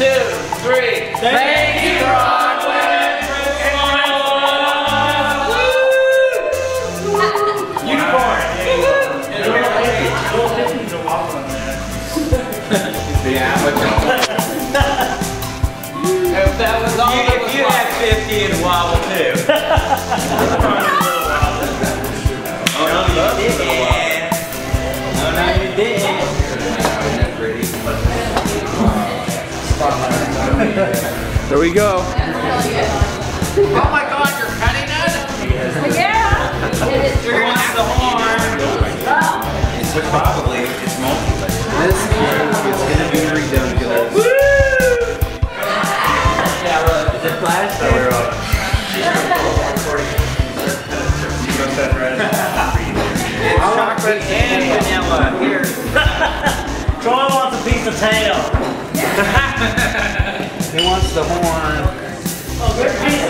two, three. Thank you, Broadway. Unicorn. Yeah, but If that was all that If you had 50, it'd wobble too. Oh no, you didn't. Oh no, you didn't. There we go. Oh my god, you're cutting it? Yeah. You're gonna have the horn. It's probably, it's multi This is gonna be ridiculous. Woo! Yeah, look, Is it plastic? It's chocolate and vanilla. Here. Troy wants a piece of tail. Wants the horn. Oh,